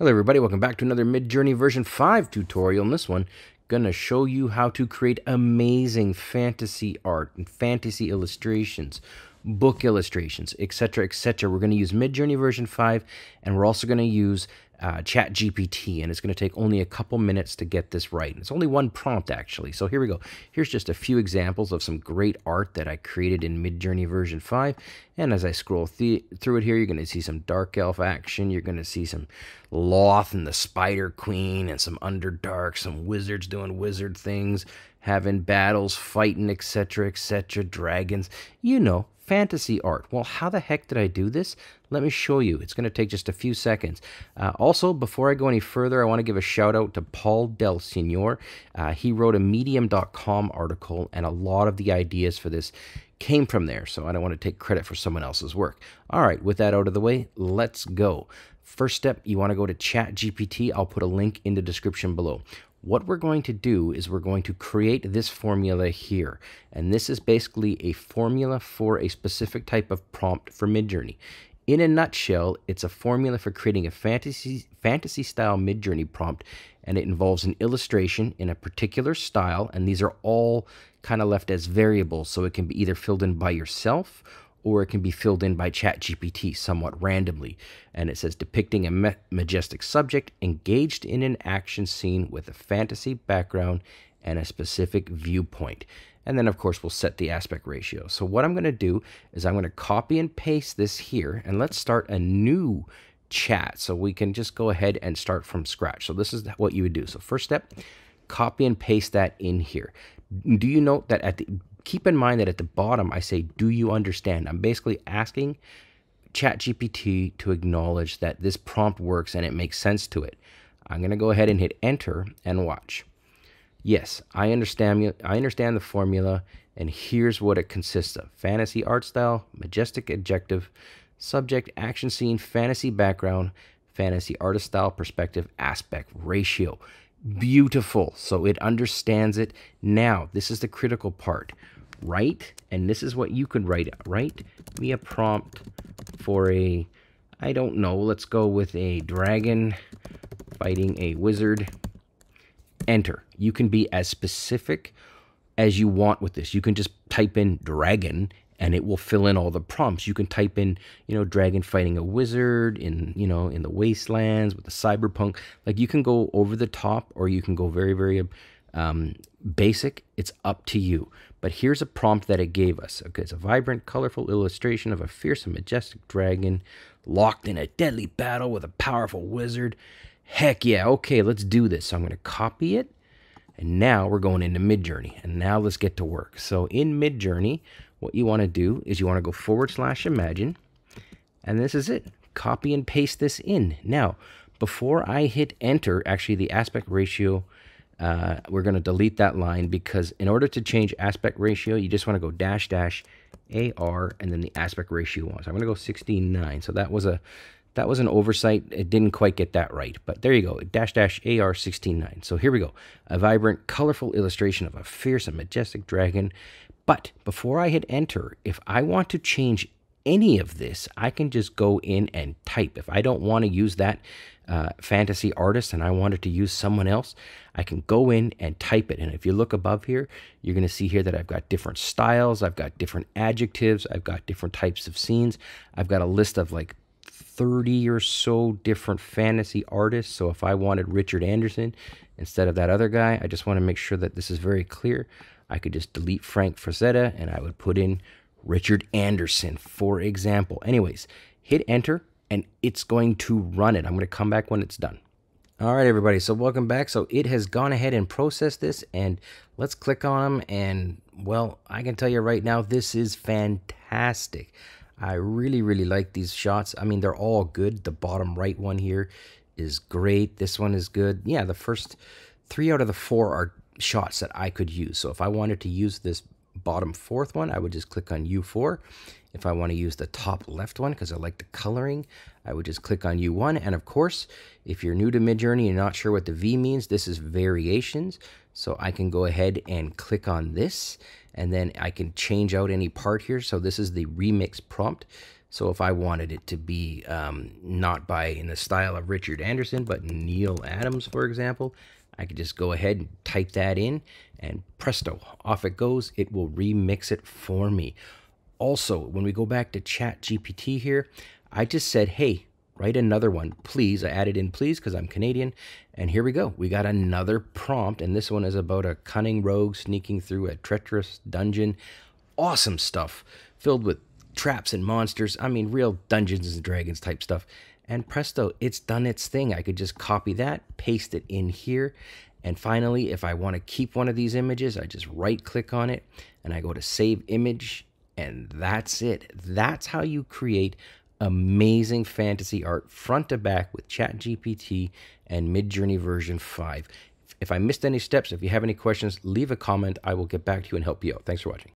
Hello everybody, welcome back to another Midjourney version 5 tutorial. In this one, gonna show you how to create amazing fantasy art and fantasy illustrations, book illustrations, etc, etc. We're gonna use Midjourney version 5 and we're also gonna use uh, Chat GPT, and it's going to take only a couple minutes to get this right. It's only one prompt, actually. So here we go. Here's just a few examples of some great art that I created in Midjourney version 5. And as I scroll th through it here, you're going to see some Dark Elf action. You're going to see some Lolth and the Spider Queen and some Underdark, some wizards doing wizard things, having battles, fighting, etc., etc., dragons. You know, fantasy art. Well, how the heck did I do this? Let me show you. It's going to take just a few seconds. Uh, also, before I go any further, I want to give a shout out to Paul DelSignore. Uh, he wrote a Medium.com article, and a lot of the ideas for this came from there, so I don't want to take credit for someone else's work. All right, with that out of the way, let's go. First step, you want to go to ChatGPT. I'll put a link in the description below. What we're going to do is we're going to create this formula here. And this is basically a formula for a specific type of prompt for Midjourney. In a nutshell, it's a formula for creating a fantasy fantasy style Midjourney prompt and it involves an illustration in a particular style and these are all kind of left as variables so it can be either filled in by yourself or it can be filled in by ChatGPT somewhat randomly. And it says depicting a majestic subject engaged in an action scene with a fantasy background and a specific viewpoint. And then, of course, we'll set the aspect ratio. So what I'm going to do is I'm going to copy and paste this here, and let's start a new chat. So we can just go ahead and start from scratch. So this is what you would do. So first step, copy and paste that in here. Do you note that at the keep in mind that at the bottom I say, do you understand? I'm basically asking ChatGPT to acknowledge that this prompt works and it makes sense to it. I'm going to go ahead and hit enter and watch. Yes, I understand I understand the formula and here's what it consists of. Fantasy art style, majestic adjective, subject, action scene, fantasy background, fantasy artist style, perspective, aspect ratio. Beautiful. So it understands it. Now, this is the critical part. Write, and this is what you could write. Write me a prompt for a, I don't know, let's go with a dragon fighting a wizard. Enter. You can be as specific as you want with this. You can just type in dragon and it will fill in all the prompts. You can type in, you know, dragon fighting a wizard in, you know, in the wastelands with the cyberpunk. Like you can go over the top or you can go very, very um, basic. It's up to you. But here's a prompt that it gave us. Okay, it's a vibrant, colorful illustration of a fierce and majestic dragon locked in a deadly battle with a powerful wizard. Heck yeah, okay, let's do this. So I'm going to copy it. And now we're going into Midjourney. And now let's get to work. So in Midjourney, what you want to do is you want to go forward slash imagine, and this is it. Copy and paste this in. Now, before I hit enter, actually the aspect ratio, uh, we're going to delete that line because in order to change aspect ratio, you just want to go dash dash AR and then the aspect ratio one. So I'm going to go 16.9. So that was a that was an oversight. It didn't quite get that right, but there you go. Dash dash AR 16.9. So here we go. A vibrant, colorful illustration of a fierce and majestic dragon but before I hit enter, if I want to change any of this, I can just go in and type. If I don't want to use that uh, fantasy artist and I wanted to use someone else, I can go in and type it. And if you look above here, you're going to see here that I've got different styles, I've got different adjectives, I've got different types of scenes. I've got a list of like 30 or so different fantasy artists. So if I wanted Richard Anderson instead of that other guy, I just want to make sure that this is very clear. I could just delete Frank Frazetta and I would put in Richard Anderson, for example. Anyways, hit enter and it's going to run it. I'm going to come back when it's done. All right, everybody. So welcome back. So it has gone ahead and processed this and let's click on them. And well, I can tell you right now, this is fantastic. I really, really like these shots. I mean, they're all good. The bottom right one here is great. This one is good. Yeah, the first three out of the four are shots that I could use. So if I wanted to use this bottom fourth one, I would just click on U4. If I want to use the top left one because I like the coloring, I would just click on U1. And of course, if you're new to Midjourney and not sure what the V means, this is variations. So I can go ahead and click on this and then I can change out any part here. So this is the remix prompt. So if I wanted it to be um, not by in the style of Richard Anderson, but Neal Adams, for example, I could just go ahead and type that in and presto, off it goes. It will remix it for me. Also, when we go back to Chat GPT here, I just said, hey, write another one, please. I added in please because I'm Canadian. And here we go. We got another prompt, and this one is about a cunning rogue sneaking through a treacherous dungeon. Awesome stuff, filled with traps and monsters. I mean, real Dungeons and Dragons type stuff. And presto, it's done its thing. I could just copy that, paste it in here. And finally, if I want to keep one of these images, I just right click on it and I go to save image and that's it. That's how you create amazing fantasy art front to back with ChatGPT and Midjourney version 5. If I missed any steps, if you have any questions, leave a comment. I will get back to you and help you out. Thanks for watching.